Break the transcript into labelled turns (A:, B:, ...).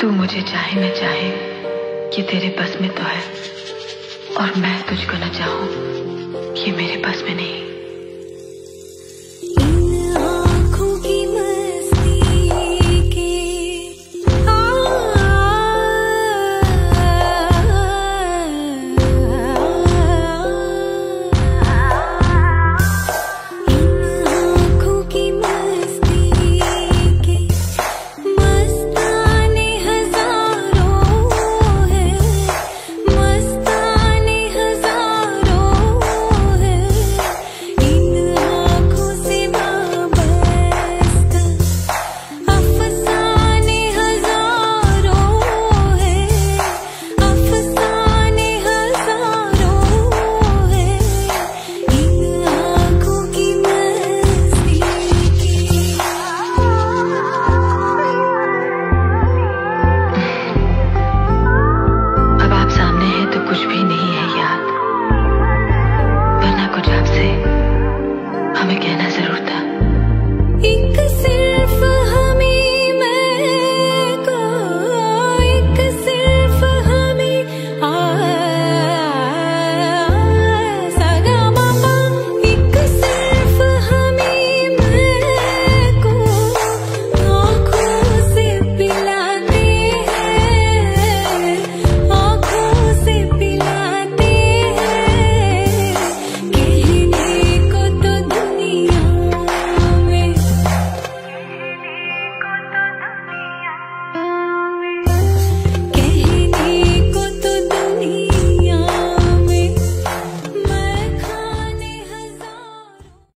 A: तू मुझे चाहे न चाहे, ये तेरे बस में तो है। और मैं तुझको न चाहूँ, ये मेरे बस में नहीं।